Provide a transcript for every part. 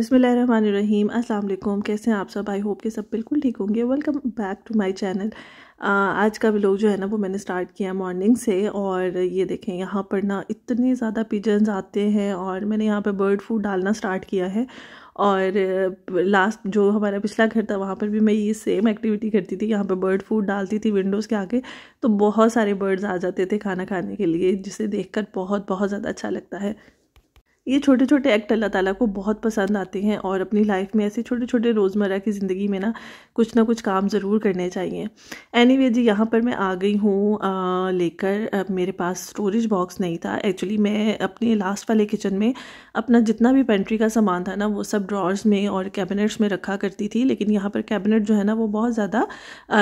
बिसमीम वालेकुम कैसे हैं आप सब? आई होप के सब बिल्कुल ठीक होंगे। Welcome back to my channel आज का व्लॉग जो है ना, वो मैंने स्टार्ट किया मॉर्निंग से और ये देखें, यहाँ पर ना इतने ज़्यादा पिजन्स आते हैं और मैंने यहाँ पर बर्ड फ़ूड डालना स्टार्ट किया है और लास्ट जो हमारा पिछला घर था, वहाँ पर भी मैं ये सेम एक्टिविटी करती थी। यहाँ पर बर्ड फ़ूड डालती थी विंडोज़ के आगे तो बहुत सारे बर्ड्स आ जाते थे खाना खाने के लिए, जिसे देखकर बहुत बहुत ज़्यादा अच्छा लगता है। ये छोटे छोटे एक्ट अल्लाह ताला को बहुत पसंद आते हैं और अपनी लाइफ में ऐसे छोटे छोटे रोज़मर्रा की ज़िंदगी में ना कुछ ना कुछ काम ज़रूर करने चाहिए। एनी anyway, जी यहाँ पर मैं आ गई हूँ लेकर। मेरे पास स्टोरेज बॉक्स नहीं था। एक्चुअली मैं अपने लास्ट वाले किचन में अपना जितना भी पेंट्री का सामान था ना वो सब ड्रॉर्स में और कैबिनेट्स में रखा करती थी। लेकिन यहाँ पर कैबिनेट जो है ना वो बहुत ज़्यादा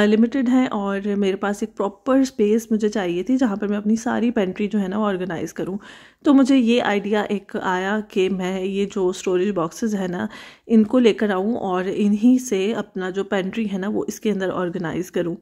लिमिटेड हैं और मेरे पास एक प्रॉपर स्पेस मुझे चाहिए थी जहाँ पर मैं अपनी सारी पेंट्री जो है ना ऑर्गेनाइज़ करूँ। तो मुझे ये आइडिया एक आया कि मैं ये जो स्टोरेज बॉक्सेस है ना, इनको लेकर आऊँ और इन्हीं से अपना जो पेंट्री है ना, वो इसके अंदर ऑर्गेनाइज़ करूँ।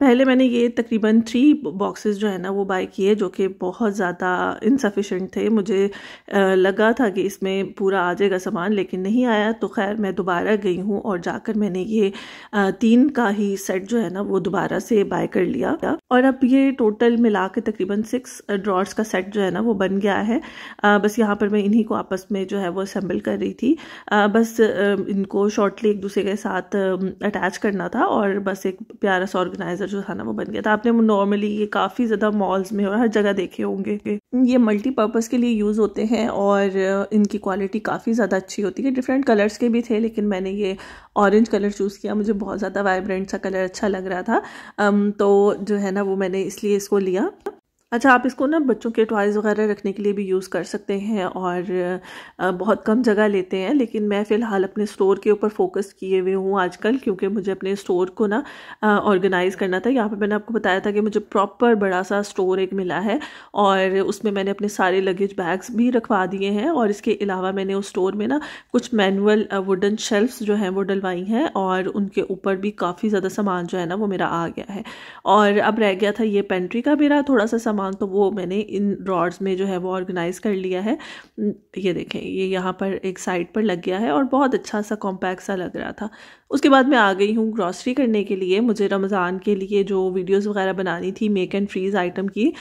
पहले मैंने ये तकरीबन थ्री बॉक्सेस जो है ना, वो बाय किए जो कि बहुत ज़्यादा इनसफिशेंट थे। मुझे लगा था कि इसमें पूरा आ जाएगा सामान, लेकिन नहीं आया। तो खैर, मैं दोबारा गई हूँ और जाकर मैंने ये तीन का ही सेट जो है ना, वो दोबारा से बाय कर लिया। और अब ये टोटल मिला के तकरीबन सिक्स ड्रॉर्स का सेट जो है ना, वो बन गया है। बस यहाँ पर मैं इन्हीं को आपस में जो है, वो असम्बल कर रही थी। बस इनको शॉर्टली एक दूसरे के साथ अटैच करना था और बस एक प्यारा सा ऑर्गेनाइजर जो था ना, वो बन गया था। आपने नॉर्मली ये काफ़ी ज़्यादा मॉल्स में और हर जगह देखे होंगे ये मल्टीपर्पज़ के लिए यूज़ होते हैं और इनकी क्वालिटी काफ़ी ज़्यादा अच्छी होती है। डिफरेंट कलर्स के भी थे, लेकिन मैंने ये ऑरेंज कलर चूज़ किया। मुझे बहुत ज़्यादा वाइब्रेंट सा कलर अच्छा लग रहा था। तो जो है ना, वो मैंने इसलिए इसको लिया। अच्छा आप इसको ना बच्चों के टॉयज़ वगैरह रखने के लिए भी यूज़ कर सकते हैं और बहुत कम जगह लेते हैं, लेकिन मैं फ़िलहाल अपने स्टोर के ऊपर फोकस किए हुए हूँ आजकल, क्योंकि मुझे अपने स्टोर को ना ऑर्गेनाइज़ करना था। यहाँ पे मैंने आपको बताया था कि मुझे प्रॉपर बड़ा सा स्टोर एक मिला है और उसमें मैंने अपने सारे लगेज बैग्स भी रखवा दिए हैं और इसके अलावा मैंने उस स्टोर में ना कुछ मैनुअल वुडन शेल्फ्स जो हैं वो डलवाई हैं और उनके ऊपर भी काफ़ी ज़्यादा सामान जो है ना वो मेरा आ गया है। और अब रह गया था ये पेंट्री का मेरा थोड़ा सा सामान। तो वो मैंने इन रॉड्स में जो है वो ऑर्गेनाइज़ कर लिया है। ये देखें, ये यहाँ पर एक साइड पर लग गया है और बहुत अच्छा सा कॉम्पैक्ट सा लग रहा था। उसके बाद मैं आ गई हूँ ग्रॉसरी करने के लिए। मुझे रमज़ान के लिए जो वीडियोस वगैरह बनानी थी मेक एंड फ्रीज़ आइटम की,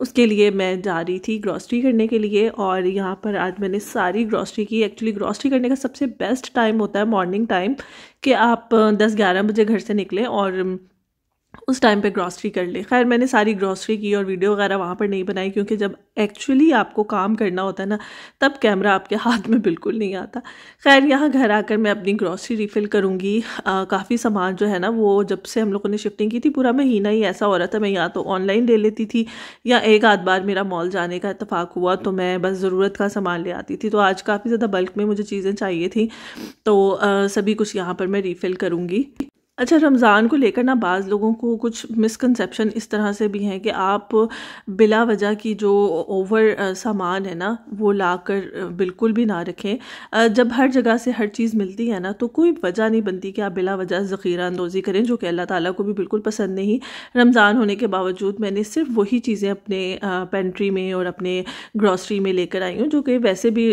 उसके लिए मैं जा रही थी ग्रॉसरी करने के लिए और यहाँ पर आज मैंने सारी ग्रॉसरी की। एक्चुअली ग्रॉसरी करने का सबसे बेस्ट टाइम होता है मॉर्निंग टाइम कि आप दस ग्यारह बजे घर से निकलें और उस टाइम पे ग्रॉसरी कर ले। खैर, मैंने सारी ग्रॉसरी की और वीडियो वगैरह वहाँ पर नहीं बनाई क्योंकि जब एक्चुअली आपको काम करना होता है ना, तब कैमरा आपके हाथ में बिल्कुल नहीं आता। खैर, यहाँ घर आकर मैं अपनी ग्रॉसरी रिफ़िल करूँगी। काफ़ी सामान जो है ना, वो जब से हम लोगों ने शिफ्टिंग की थी, पूरा महीना ही ऐसा हो रहा था। मैं या तो ऑनलाइन ले लेती थी या एक आध बार मेरा मॉल जाने का इतफाक़ हुआ तो मैं बस ज़रूरत का सामान ले आती थी। तो आज काफ़ी ज़्यादा बल्क में मुझे चीज़ें चाहिए थी। तो सभी कुछ यहाँ पर मैं रीफ़िल करूँगी। अच्छा रमज़ान को लेकर ना बाज़ लोगों को कुछ मिसकंसेप्शन इस तरह से भी हैं कि आप बिला वजह की जो ओवर सामान है ना, वो ला कर बिल्कुल भी ना रखें। जब हर जगह से हर चीज़ मिलती है ना तो कोई वजह नहीं बनती कि आप बिला वजह ज़ख़ीरा अंदोज़ी करें, जो कि अल्लाह ताला को भी बिल्कुल पसंद नहीं। रमज़ान होने के बावजूद मैंने सिर्फ़ वही चीज़ें अपने पेंट्री में और अपने ग्रॉसरी में लेकर आई हूँ, जो कि वैसे भी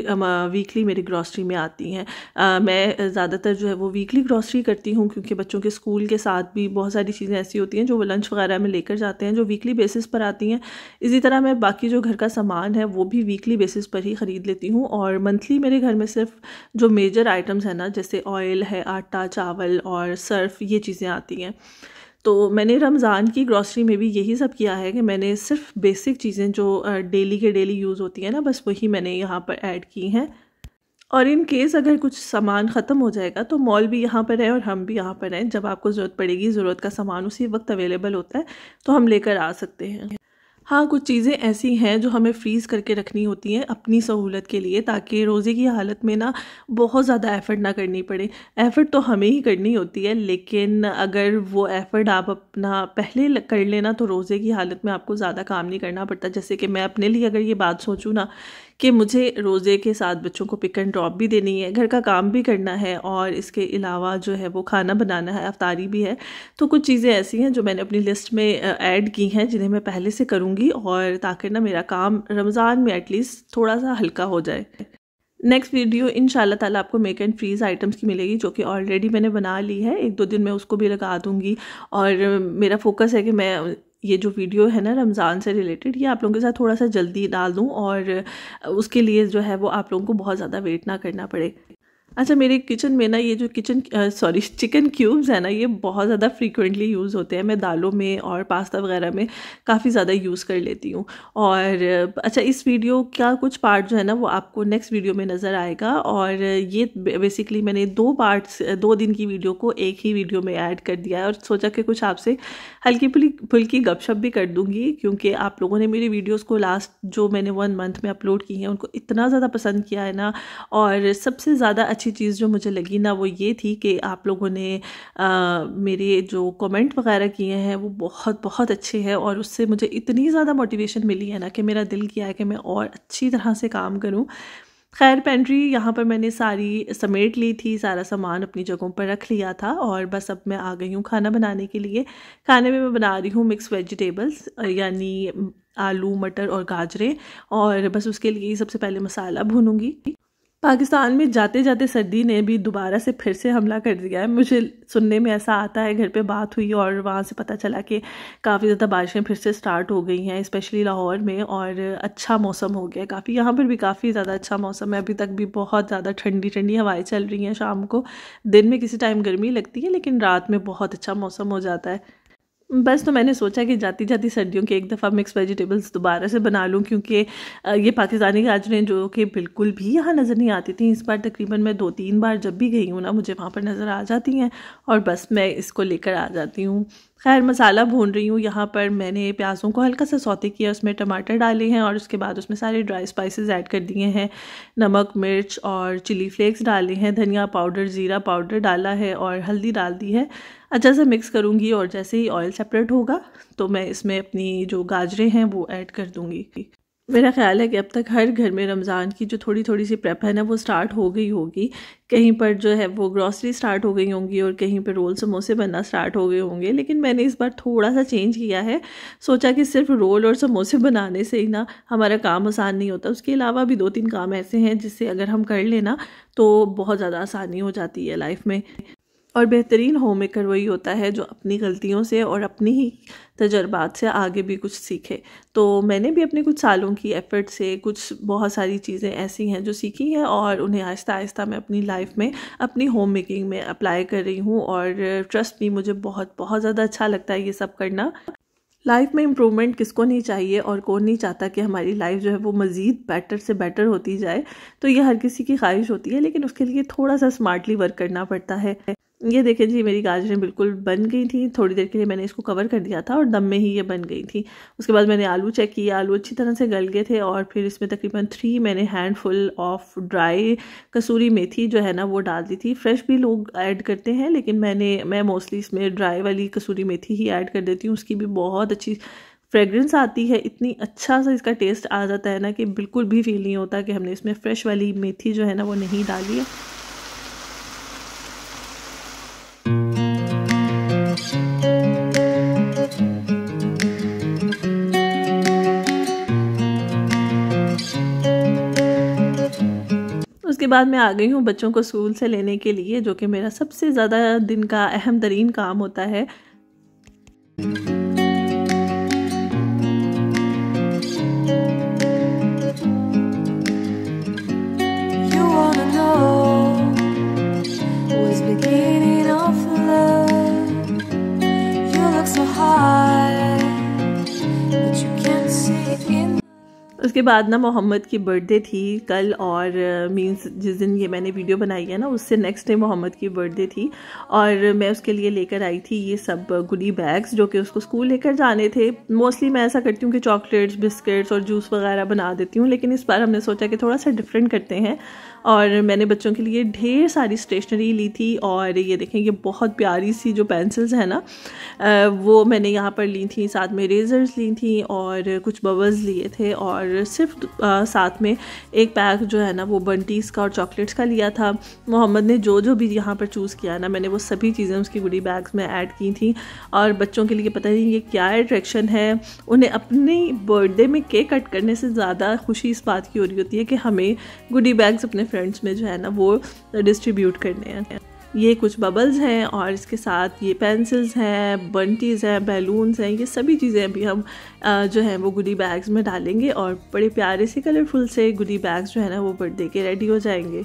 वीकली मेरी ग्रॉसरी में आती हैं। मैं ज़्यादातर जो है वो वीकली ग्रॉसरी करती हूँ, क्योंकि बच्चों के स्कूल के साथ भी बहुत सारी चीज़ें ऐसी होती हैं जो वो लंच वगैरह में लेकर जाते हैं, जो वीकली बेसिस पर आती हैं। इसी तरह मैं बाकी जो घर का सामान है, वो भी वीकली बेसिस पर ही ख़रीद लेती हूँ और मंथली मेरे घर में सिर्फ़ जो मेजर आइटम्स हैं ना, जैसे ऑयल है, आटा, चावल और सर्फ ये चीज़ें आती हैं। तो मैंने रमज़ान की ग्रॉसरी में भी यही सब किया है कि मैंने सिर्फ़ बेसिक चीज़ें जो डेली के डेली यूज़ होती हैं ना, बस वही मैंने यहाँ पर ऐड की हैं। और इन केस अगर कुछ सामान ख़त्म हो जाएगा तो मॉल भी यहाँ पर है और हम भी यहाँ पर हैं। जब आपको ज़रूरत पड़ेगी, ज़रूरत का सामान उसी वक्त अवेलेबल होता है तो हम लेकर आ सकते हैं। हाँ कुछ चीज़ें ऐसी हैं जो हमें फ्रीज़ करके रखनी होती हैं अपनी सहूलत के लिए, ताकि रोज़े की हालत में ना बहुत ज़्यादा एफ़र्ट ना करनी पड़े। एफ़र्ट तो हमें ही करनी होती है, लेकिन अगर वो एफ़र्ट आप अपना पहले कर लेना तो रोज़े की हालत में आपको ज़्यादा काम नहीं करना पड़ता। जैसे कि मैं अपने लिए अगर ये बात सोचूँ ना कि मुझे रोज़े के साथ बच्चों को पिक एंड ड्रॉप भी देनी है, घर का काम भी करना है और इसके अलावा जो है वो खाना बनाना है, अफ्तारी भी है। तो कुछ चीज़ें ऐसी हैं जो मैंने अपनी लिस्ट में ऐड की हैं जिन्हें मैं पहले से करूँगी और ताकि ना मेरा काम रमज़ान में एटलीस्ट थोड़ा सा हल्का हो जाए। नेक्स्ट वीडियो इन ताला आपको मेक एंड फ्रीज आइटम्स की मिलेगी जो कि ऑलरेडी मैंने बना ली है। एक दो दिन मैं उसको भी लगा दूँगी और मेरा फोकस है कि मैं ये जो वीडियो है ना रमज़ान से रिलेटेड, ये आप लोगों के साथ थोड़ा सा जल्दी डाल दूँ और उसके लिए जो है वो आप लोगों को बहुत ज़्यादा वेट ना करना पड़े। अच्छा मेरे किचन में ना ये जो किचन सॉरी चिकन क्यूब्स है ना, ये बहुत ज़्यादा फ्रीक्वेंटली यूज़ होते हैं। मैं दालों में और पास्ता वगैरह में काफ़ी ज़्यादा यूज़ कर लेती हूँ। और अच्छा इस वीडियो का कुछ पार्ट जो है ना, वो आपको नेक्स्ट वीडियो में नज़र आएगा। और ये बेसिकली मैंने दो पार्ट्स दो दिन की वीडियो को एक ही वीडियो में ऐड कर दिया है। और सोचा कि कुछ आपसे हल्की फुल्की गपशप भी कर दूँगी, क्योंकि आप लोगों ने मेरी वीडियोज़ को लास्ट जो मैंने वन मंथ में अपलोड की हैं, उनको इतना ज़्यादा पसंद किया है ना। और सबसे ज़्यादा अच्छी चीज़ जो मुझे लगी ना वो ये थी कि आप लोगों ने आ, मेरे जो कमेंट वगैरह किए हैं वो बहुत बहुत अच्छे हैं और उससे मुझे इतनी ज़्यादा मोटिवेशन मिली है ना कि मेरा दिल किया है कि मैं और अच्छी तरह से काम करूँ। खैर पेंट्री यहाँ पर मैंने सारी समेट ली थी सारा सामान अपनी जगहों पर रख लिया था और बस अब मैं आ गई हूँ खाना बनाने के लिए। खाने में मैं बना रही हूँ मिक्स वेजिटेबल्स यानी आलू मटर और गाजरे और बस उसके लिए सबसे पहले मसाला भूनूँगी। पाकिस्तान में जाते जाते सर्दी ने भी दोबारा से फिर से हमला कर दिया है। मुझे सुनने में ऐसा आता है, घर पे बात हुई और वहाँ से पता चला कि काफ़ी ज़्यादा बारिशें फिर से स्टार्ट हो गई हैं स्पेशली लाहौर में, और अच्छा मौसम हो गया काफ़ी। यहाँ पर भी काफ़ी ज़्यादा अच्छा मौसम है। अभी तक भी बहुत ज़्यादा ठंडी ठंडी हवाएँ चल रही हैं शाम को। दिन में किसी टाइम गर्मी लगती है, लेकिन रात में बहुत अच्छा मौसम हो जाता है। बस तो मैंने सोचा कि जाती जाती सर्दियों के एक दफ़ा मिक्स वेजिटेबल्स दोबारा से बना लूँ, क्योंकि ये पाकिस्तानी गाजरें जो कि बिल्कुल भी यहाँ नज़र नहीं आती थी। इस बार तकरीबन मैं दो तीन बार जब भी गई हूँ ना, मुझे वहाँ पर नज़र आ जाती हैं और बस मैं इसको लेकर आ जाती हूँ। खैर, मसाला भून रही हूँ। यहाँ पर मैंने प्याज़ों को हल्का सा सौते किया, उसमें टमाटर डाले हैं और उसके बाद उसमें सारे ड्राई स्पाइसेस ऐड कर दिए हैं। नमक, मिर्च और चिली फ्लेक्स डाले हैं, धनिया पाउडर ज़ीरा पाउडर डाला है और हल्दी डाल दी है। अच्छा से मिक्स करूँगी और जैसे ही ऑयल सेपरेट होगा तो मैं इसमें अपनी जो गाजरें हैं वो ऐड कर दूँगी। मेरा ख्याल है कि अब तक हर घर में रमज़ान की जो थोड़ी थोड़ी सी प्रेप है ना, वो स्टार्ट हो गई होगी। कहीं पर जो है वो ग्रॉसरी स्टार्ट हो गई होंगी और कहीं पर रोल समोसे बनना स्टार्ट हो गए होंगे। लेकिन मैंने इस बार थोड़ा सा चेंज किया है। सोचा कि सिर्फ़ रोल और समोसे बनाने से ही ना हमारा काम आसान नहीं होता। उसके अलावा भी दो तीन काम ऐसे हैं जिससे अगर हम कर लेना तो बहुत ज़्यादा आसानी हो जाती है लाइफ में। और बेहतरीन होम मेकर वही होता है जो अपनी गलतियों से और अपनी ही तजर्बात से आगे भी कुछ सीखे। तो मैंने भी अपने कुछ सालों की एफ़र्ट से कुछ बहुत सारी चीज़ें ऐसी हैं जो सीखी हैं और उन्हें आहिस्ता आहिस्ता मैं अपनी लाइफ में, अपनी होम मेकिंग में अप्लाई कर रही हूँ और ट्रस्ट भी मुझे बहुत बहुत ज़्यादा अच्छा लगता है ये सब करना। लाइफ में इम्प्रूवमेंट किसको नहीं चाहिए और कौन नहीं चाहता कि हमारी लाइफ जो है वो मज़ीद बेटर से बेटर होती जाए? तो ये हर किसी की ख्वाहिश होती है, लेकिन उसके लिए थोड़ा सा स्मार्टली वर्क करना पड़ता है। ये देखें जी, मेरी गाजरें बिल्कुल बन गई थी। थोड़ी देर के लिए मैंने इसको कवर कर दिया था और दम में ही ये बन गई थी। उसके बाद मैंने आलू चेक किया आलू अच्छी तरह से गल गए थे और फिर इसमें तकरीबन थ्री मैंने हैंडफुल ऑफ़ ड्राई कसूरी मेथी जो है ना, वो डाल दी थी। फ्रेश भी लोग ऐड करते हैं, लेकिन मैंने, मैं मोस्टली इसमें ड्राई वाली कसूरी मेथी ही ऐड कर देती हूँ। उसकी भी बहुत अच्छी फ्रेगरेंस आती है। इतनी अच्छा सा इसका टेस्ट आ जाता है ना कि बिल्कुल भी फील नहीं होता कि हमने इसमें फ्रेश वाली मेथी जो है ना, वो नहीं डाली है। उसके बाद मैं आ गई हूँ बच्चों को स्कूल से लेने के लिए, जो कि मेरा सबसे ज़्यादा दिन का अहम तरीन काम होता है। उसके बाद ना मोहम्मद की बर्थडे थी कल और मीन्स जिस दिन ये मैंने वीडियो बनाई है ना, उससे नेक्स्ट डे मोहम्मद की बर्थडे थी। और मैं उसके लिए लेकर आई थी ये सब गुडी बैग्स जो कि उसको स्कूल लेकर जाने थे। मोस्टली मैं ऐसा करती हूँ कि चॉकलेट्स बिस्किट्स और जूस वगैरह बना देती हूँ, लेकिन इस बार हमने सोचा कि थोड़ा सा डिफरेंट करते हैं। और मैंने बच्चों के लिए ढेर सारी स्टेशनरी ली थी और ये देखें, ये बहुत प्यारी सी जो पेंसिल्स हैं ना वो मैंने यहाँ पर ली थी, साथ में रेज़र्स ली थी और कुछ बबल्स लिए थे और सिर्फ़ साथ में एक पैक जो है ना, वो बंटीज़ का और चॉकलेट्स का लिया था। मोहम्मद ने जो जो भी यहाँ पर चूज़ किया ना, मैंने वो सभी चीज़ें उसकी गुडी बैग्स में ऐड की थी और बच्चों के लिए पता नहीं ये क्या अट्रैक्शन है। उन्हें अपनी बर्थडे में केक कट करने से ज़्यादा खुशी इस बात की हो रही होती है कि हमें गुडी बैग्स अपने फ्रेंड्स में जो है ना, वो डिस्ट्रीब्यूट करने हैं। ये कुछ बबल्स हैं और इसके साथ ये पेंसिल्स हैं बंटीज़ हैं बैलून्स हैं, ये सभी चीज़ें अभी हम जो है वो गुडी बैग्स में डालेंगे और बड़े प्यारे से कलरफुल से गुडी बैग्स जो है ना, वो बर्थडे के रेडी हो जाएँगे।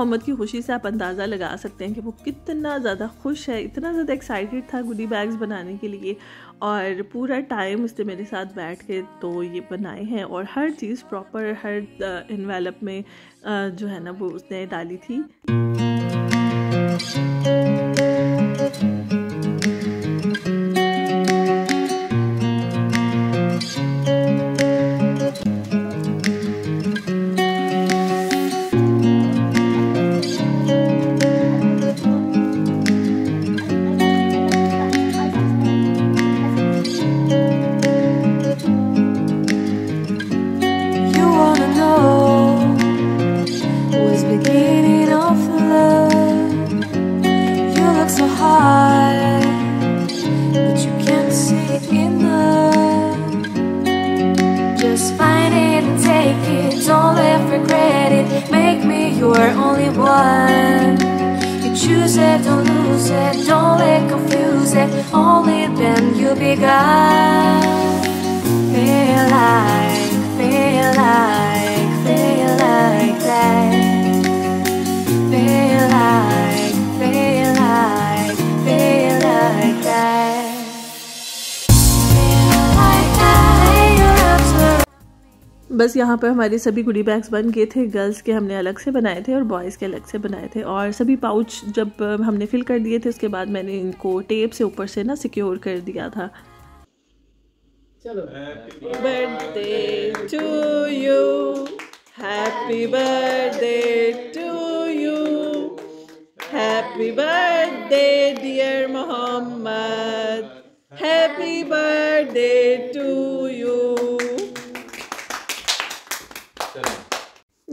मोहम्मद की खुशी से आप अंदाज़ा लगा सकते हैं कि वो कितना ज़्यादा खुश है, इतना ज़्यादा एक्साइटेड था गुडी बैग्स बनाने के लिए और पूरा टाइम उसने मेरे साथ बैठ के तो ये बनाए हैं और हर चीज़ प्रॉपर हर इन्वेलप में जो है ना वो उसने डाली थी। You're only one. You choose it, don't lose it, don't let confuse it. Only then you begun Feel like, feel like, feel like that. Feel like, बस यहाँ पर हमारे सभी गुडी बैग्स बन गए थे। गर्ल्स के हमने अलग से बनाए थे और बॉयज़ के अलग से बनाए थे। और सभी पाउच जब हमने फिल कर दिए थे उसके बाद मैंने इनको टेप से ऊपर से ना सिक्योर कर दिया था। चलो। Birthday to you happy birthday to you happy birthday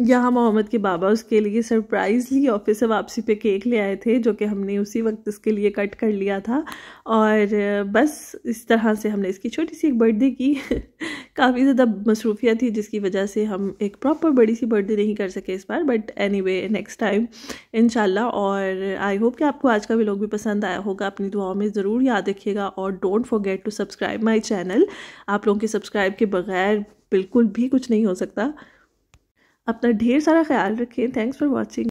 यहाँ मोहम्मद के बाबा उसके लिए सरप्राइजली ऑफ़िस से वापसी पे केक ले आए थे, जो कि हमने उसी वक्त उसके लिए कट कर लिया था। और, बस, इस तरह से हमने इसकी छोटी सी एक बर्थडे की काफ़ी ज़्यादा मसरूफियत थी, जिसकी वजह से हम एक प्रॉपर बड़ी सी बर्थडे नहीं कर सके इस बार। But anyway next time इन और आई होप कि आपको आज का भी लोग भी पसंद आया होगा। अपनी दुआओं में ज़रूर याद रखिएगा। और don't forget to subscribe my channel आप लोगों के सब्सक्राइब के बगैर बिल्कुल भी कुछ नहीं हो सकता। अपना ढेर सारा ख्याल रखें। Thanks for watching